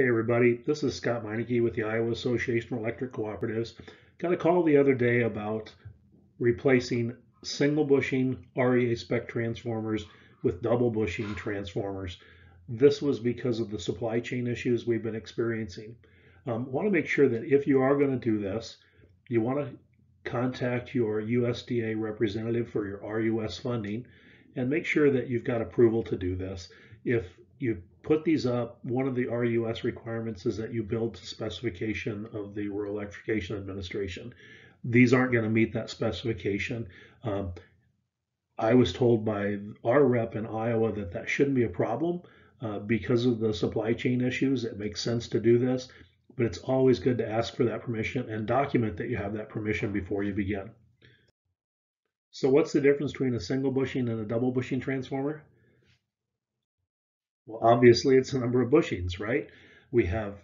Hey everybody, this is Scott Meinecke with the Iowa Association of Electric Cooperatives. Got a call the other day about replacing single bushing REA spec transformers with double bushing transformers. This was because of the supply chain issues we've been experiencing. Um, want to make sure that if you are going to do this, you want to contact your USDA representative for your RUS funding and make sure that you've got approval to do this. If you put these up, one of the RUS requirements is that you build to specification of the Rural Electrification Administration. These aren't going to meet that specification. Um, I was told by our rep in Iowa that that shouldn't be a problem uh, because of the supply chain issues. It makes sense to do this, but it's always good to ask for that permission and document that you have that permission before you begin. So what's the difference between a single bushing and a double bushing transformer? Well, obviously it's the number of bushings, right? We have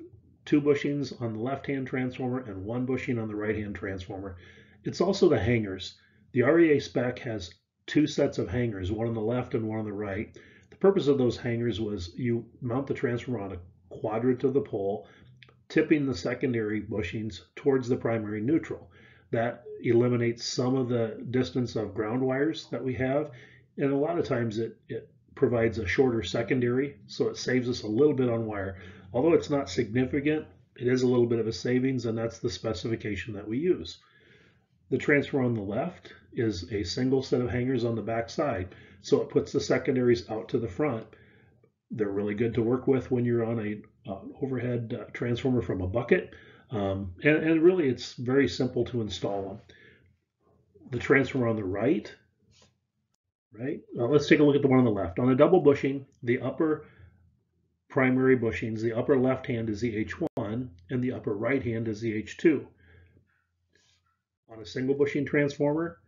two bushings on the left-hand transformer and one bushing on the right-hand transformer. It's also the hangers. The REA spec has two sets of hangers, one on the left and one on the right. The purpose of those hangers was you mount the transformer on a quadrant of the pole, tipping the secondary bushings towards the primary neutral. That eliminates some of the distance of ground wires that we have, and a lot of times it, it provides a shorter secondary, so it saves us a little bit on wire. Although it's not significant, it is a little bit of a savings, and that's the specification that we use. The transfer on the left is a single set of hangers on the back side, so it puts the secondaries out to the front. They're really good to work with when you're on a uh, overhead uh, transformer from a bucket, um, and, and really it's very simple to install them. The transformer on the right right? Well, let's take a look at the one on the left. On a double bushing, the upper primary bushings, the upper left hand is the H1 and the upper right hand is the H2. On a single bushing transformer,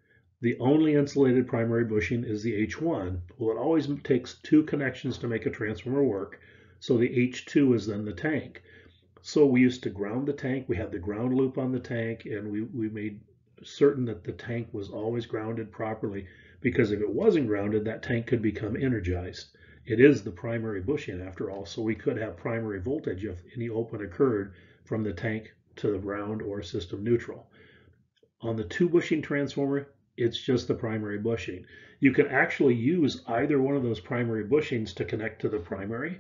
the only insulated primary bushing is the H1. Well, it always takes two connections to make a transformer work, so the H2 is then the tank. So we used to ground the tank, we had the ground loop on the tank, and we, we made certain that the tank was always grounded properly because if it wasn't grounded, that tank could become energized. It is the primary bushing after all, so we could have primary voltage if any open occurred from the tank to the ground or system neutral. On the two bushing transformer, it's just the primary bushing. You can actually use either one of those primary bushings to connect to the primary,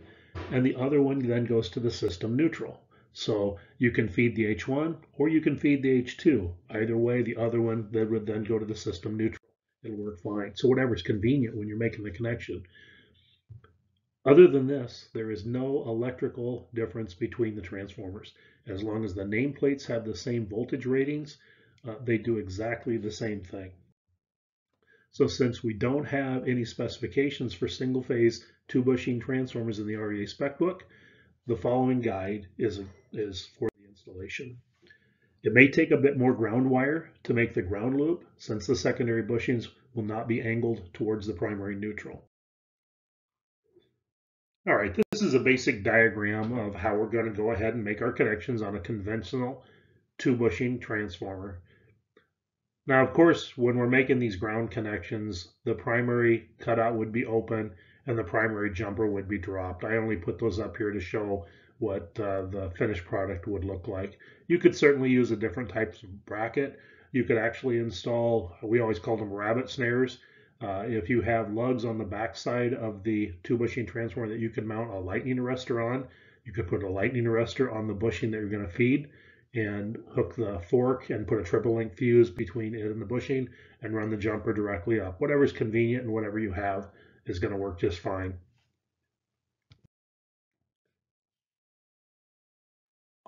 and the other one then goes to the system neutral. So you can feed the H1 or you can feed the H2. Either way, the other one that would then go to the system neutral it'll work fine. So whatever's convenient when you're making the connection. Other than this, there is no electrical difference between the transformers. As long as the nameplates have the same voltage ratings, uh, they do exactly the same thing. So since we don't have any specifications for single phase two bushing transformers in the REA spec book, the following guide is, is for the installation. It may take a bit more ground wire to make the ground loop since the secondary bushings will not be angled towards the primary neutral. All right, this is a basic diagram of how we're going to go ahead and make our connections on a conventional two bushing transformer. Now, of course, when we're making these ground connections, the primary cutout would be open and the primary jumper would be dropped. I only put those up here to show what uh, the finished product would look like. You could certainly use a different types of bracket. You could actually install, we always call them rabbit snares. Uh, if you have lugs on the backside of the two bushing transformer that you can mount a lightning arrestor on, you could put a lightning arrestor on the bushing that you're going to feed and hook the fork and put a triple link fuse between it and the bushing and run the jumper directly up. Whatever's convenient and whatever you have is going to work just fine.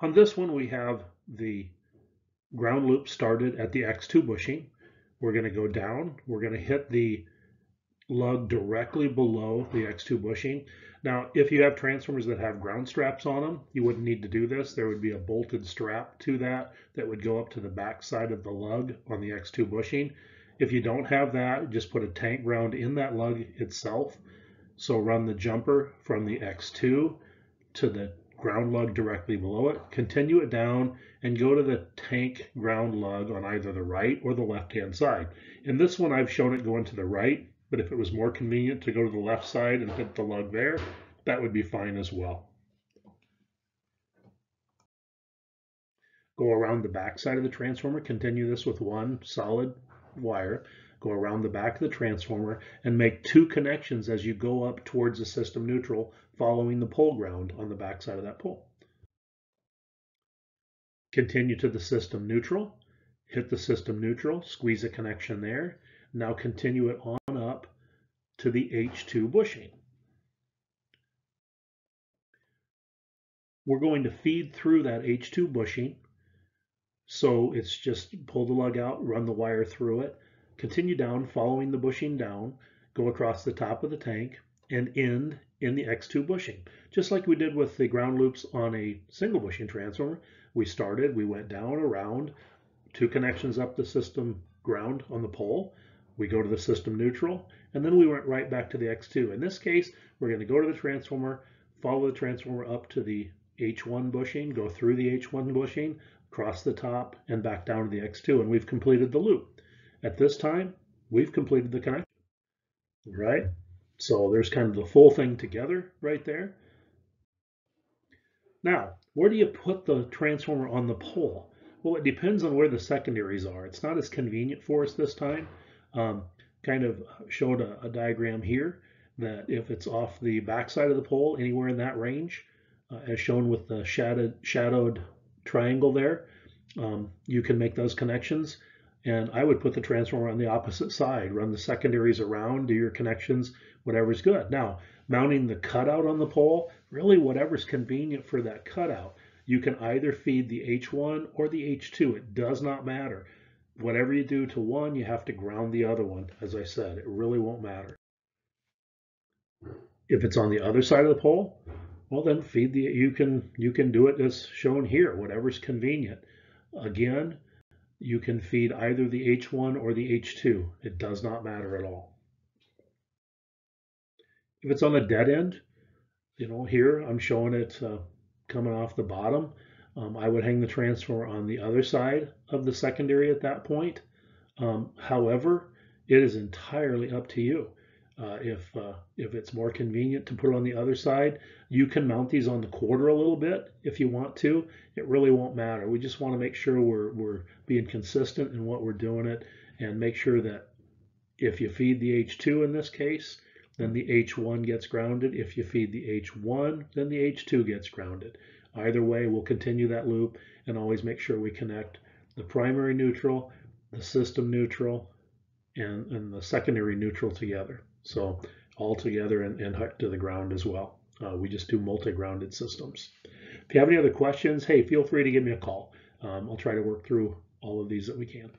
On this one, we have the ground loop started at the X2 bushing. We're going to go down. We're going to hit the lug directly below the X2 bushing. Now, if you have transformers that have ground straps on them, you wouldn't need to do this. There would be a bolted strap to that that would go up to the back side of the lug on the X2 bushing. If you don't have that, just put a tank ground in that lug itself. So run the jumper from the X2 to the ground lug directly below it, continue it down, and go to the tank ground lug on either the right or the left-hand side. In this one, I've shown it going to the right, but if it was more convenient to go to the left side and hit the lug there, that would be fine as well. go around the back side of the transformer, continue this with one solid wire, go around the back of the transformer and make two connections as you go up towards the system neutral following the pole ground on the back side of that pole. Continue to the system neutral, hit the system neutral, squeeze a connection there. Now continue it on up to the H2 bushing. We're going to feed through that H2 bushing. So it's just pull the lug out, run the wire through it, continue down, following the bushing down, go across the top of the tank and end in the X2 bushing. Just like we did with the ground loops on a single bushing transformer, we started, we went down around, two connections up the system ground on the pole, we go to the system neutral, and then we went right back to the X2. In this case, we're going to go to the transformer, follow the transformer up to the H1 bushing, go through the H1 bushing, cross the top, and back down to the X2, and we've completed the loop. At this time, we've completed the connection, right? So there's kind of the full thing together right there. Now, where do you put the transformer on the pole? Well, it depends on where the secondaries are. It's not as convenient for us this time. Um, kind of showed a, a diagram here that if it's off the backside of the pole, anywhere in that range, uh, as shown with the shadowed, shadowed triangle there, um, you can make those connections. And I would put the transformer on the opposite side, run the secondaries around, do your connections, whatever's good. Now, mounting the cutout on the pole, really whatever's convenient for that cutout. You can either feed the H1 or the H2. It does not matter. Whatever you do to one, you have to ground the other one. As I said, it really won't matter. If it's on the other side of the pole, well then feed the you can you can do it as shown here whatever's convenient again you can feed either the h1 or the h2 it does not matter at all. If it's on the dead end you know here i'm showing it uh, coming off the bottom. Um, i would hang the transformer on the other side of the secondary at that point. Um, however it is entirely up to you uh, if uh, if it's more convenient to put it on the other side, you can mount these on the quarter a little bit if you want to. It really won't matter. We just want to make sure we're we're being consistent in what we're doing it, and make sure that if you feed the H2 in this case, then the H1 gets grounded. If you feed the H1, then the H2 gets grounded. Either way, we'll continue that loop and always make sure we connect the primary neutral, the system neutral, and, and the secondary neutral together. So all together and, and to the ground as well. Uh, we just do multi-grounded systems. If you have any other questions, hey, feel free to give me a call. Um, I'll try to work through all of these that we can.